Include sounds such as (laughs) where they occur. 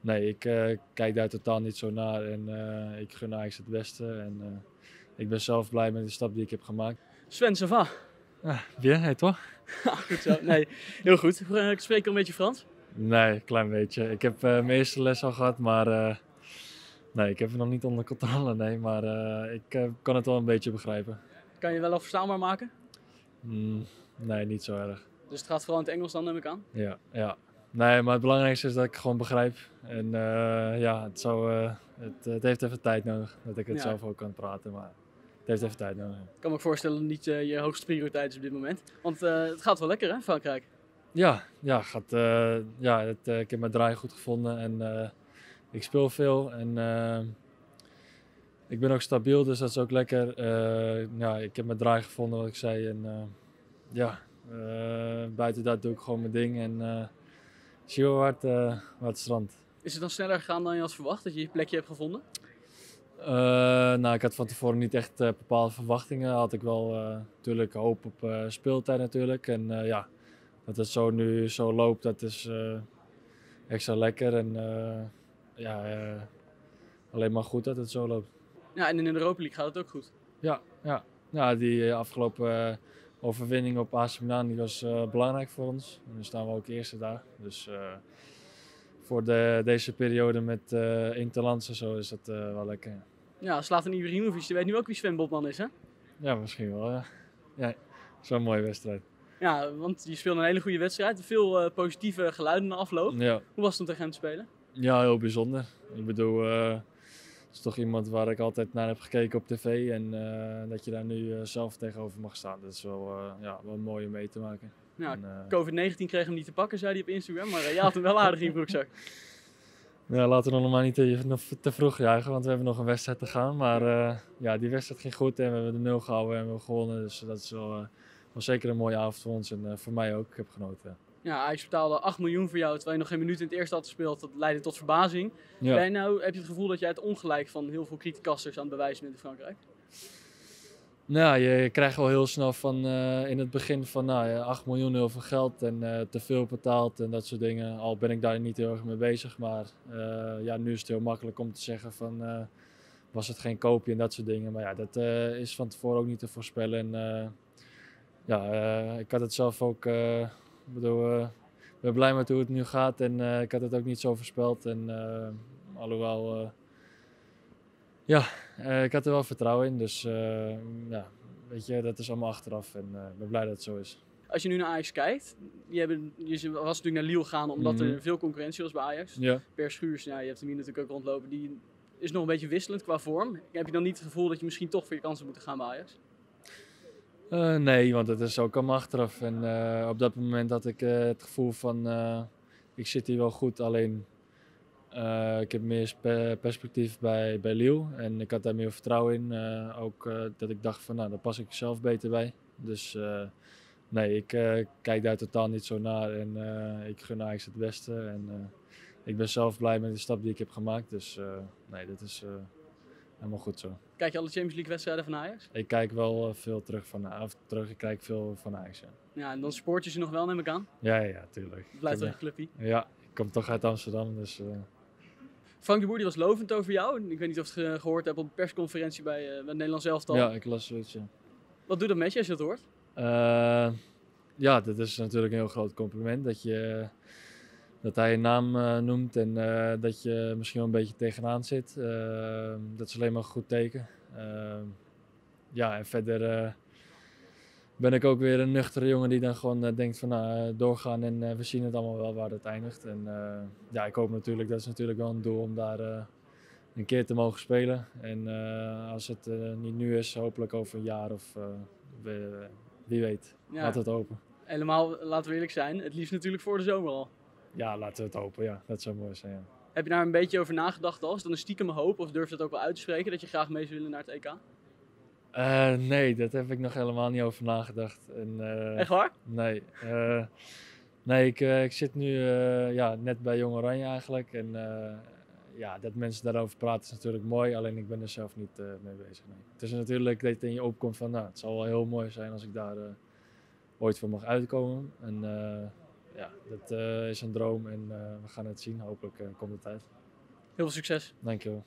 nee, ik eh, kijk daar totaal niet zo naar en eh, ik gun Ajax het beste. En eh, ik ben zelf blij met de stap die ik heb gemaakt. Sven, ça va? Ah, bien, heet toch? (laughs) goed zo. Nee, heel goed. Ik spreek al een beetje Frans? Nee, een klein beetje. Ik heb uh, mijn eerste les al gehad, maar uh, nee, ik heb het nog niet onder controle. Nee, maar ik kan het wel een beetje begrijpen. Kan je wel al verstaanbaar maken? Mm, nee, niet zo erg. Dus het gaat vooral in het Engels dan, neem ik aan? Ja, ja. Nee, maar het belangrijkste is dat ik gewoon begrijp. En ja, het, zou, het, het, heeft even tijd nodig dat ik het ja. zelf ook kan praten. Maar het heeft even tijd nodig. Ik kan me voorstellen dat niet uh, je hoogste prioriteit is op dit moment. Want het gaat wel lekker hè, Frankrijk? Ja, ja, gaat, ja het, ik heb mijn draai goed gevonden en ik speel veel. En ik ben ook stabiel, dus dat is ook lekker. ja, ik heb mijn draai gevonden, wat ik zei. En ja, buiten dat doe ik gewoon mijn ding. En het, waar het strandt. Is het dan sneller gegaan dan je had verwacht, dat je je plekje hebt gevonden? Uh, nou, ik had van tevoren niet echt uh, bepaalde verwachtingen. Had ik wel uh, natuurlijk hoop op speeltijd natuurlijk. En ja, dat het zo nu zo loopt, dat is extra lekker. En ja, alleen maar goed dat het zo loopt. Ja, en in de Europa League gaat het ook goed. Ja, ja. ja die afgelopen overwinning op AC Milan die was belangrijk voor ons. En nu staan we ook eerste daar. Dus voor de, deze periode met uh, Interlands en zo is dat wel lekker. Ja, Slatan Ibrahimovic, je weet nu ook wie Sven Botman is, hè? Ja, misschien wel, ja. ja Zo'n mooie wedstrijd. Ja, want je speelde een hele goede wedstrijd. Veel uh, positieve geluiden na afloop. Ja. Hoe was het om tegen hem te spelen? Ja, heel bijzonder. Ik bedoel, het is toch iemand waar ik altijd naar heb gekeken op tv. En dat je daar nu zelf tegenover mag staan, dat is wel, ja, wel mooi om mee te maken. Ja, COVID-19 kreeg hem niet te pakken, zei hij op Instagram. Maar je had hem wel aardig in je broekzak. (laughs) Ja, laten we nog maar niet te, te, vroeg juichen, want we hebben nog een wedstrijd te gaan. Maar uh, ja, die wedstrijd ging goed en we hebben de nul gehouden en we hebben gewonnen. Dus dat is wel, uh, wel zeker een mooie avond voor ons en uh, voor mij ook. Ik heb genoten. Ja, Ajax betaalde 8 miljoen voor jou terwijl je nog geen minuut in het eerste had gespeeld. Dat leidde tot verbazing. Ja. Ben nou, heb je het gevoel dat jij het ongelijk van heel veel criticasters aan het bewijzen bent in Frankrijk? Nou, je, je, krijgt wel heel snel van uh, in het begin van nou, ja, 8 miljoen heel veel geld en uh, te veel betaald en dat soort dingen. Al ben ik daar niet heel erg mee bezig, maar uh, ja, nu is het heel makkelijk om te zeggen van was het geen koopje en dat soort dingen. Maar ja, dat is van tevoren ook niet te voorspellen. En ja, ik had het zelf ook, ik bedoel, ik ben blij met hoe het nu gaat en ik had het ook niet zo voorspeld. En alhoewel ja, ik had er wel vertrouwen in. Dus ja, weet je, dat is allemaal achteraf en ik ben blij dat het zo is. Als je nu naar Ajax kijkt, je, hebben, je was natuurlijk naar Lille gegaan omdat mm -hmm. er veel concurrentie was bij Ajax. Ja. Per Schuurs, ja, je hebt hem hier natuurlijk ook rondlopen, die is nog een beetje wisselend qua vorm. Heb je dan niet het gevoel dat je misschien toch voor je kansen moet gaan bij Ajax? Nee, want het is ook allemaal achteraf. En op dat moment had ik het gevoel van, ik zit hier wel goed, alleen ik heb meer perspectief bij, bij Liel en ik had daar meer vertrouwen in. Ook dat ik dacht van nou, daar pas ik zelf beter bij. Dus nee, ik kijk daar totaal niet zo naar en ik gun Ajax het beste. En ik ben zelf blij met de stap die ik heb gemaakt. Dus nee, dat is helemaal goed zo. Kijk je alle Champions League wedstrijden van Ajax? Ik kijk wel veel terug van of terug, ik kijk veel van Ajax. Ja, ja en dan sport je ze nog wel, neem ik aan? Ja, ja, tuurlijk. Blijft wel een clubje? Ja, ik kom toch uit Amsterdam, dus... Frank de Boer die was lovend over jou. Ik weet niet of je het gehoord hebt op een persconferentie bij, uh, bij het Nederlands elftal. Ja, ik las zoiets, ja. Wat doet dat met je als je dat hoort? Uh, ja, dat is natuurlijk een heel groot compliment. Dat, je, dat hij je naam uh, noemt en dat je misschien wel een beetje tegenaan zit. dat is alleen maar een goed teken. ja, en verder ben ik ook weer een nuchtere jongen die dan gewoon denkt van nou, doorgaan en we zien het allemaal wel waar het eindigt. En ja, ik hoop natuurlijk, dat is natuurlijk wel een doel om daar een keer te mogen spelen. En als het niet nu is, hopelijk over een jaar of wie, wie weet, ja. laat het open. Helemaal, laten we eerlijk zijn, het liefst natuurlijk voor de zomer al. Ja, laten we het hopen, ja. Dat zou mooi zijn, ja. Heb je daar een beetje over nagedacht al? Is dan een stiekem hoop of durf je het ook wel uit te spreken dat je graag mee zou willen naar het EK? Uh, nee, dat heb ik nog helemaal niet over nagedacht. En, uh, Echt waar? Nee. Uh, nee, ik, ik zit nu ja, net bij Jong Oranje eigenlijk. En ja, dat mensen daarover praten is natuurlijk mooi. Alleen ik ben er zelf niet mee bezig. Nee. Het is natuurlijk dat het in je opkomt van... Nou, het zal wel heel mooi zijn als ik daar ooit voor mag uitkomen. En ja, dat is een droom en we gaan het zien. Hopelijk komt de tijd. Heel veel succes. Dankjewel.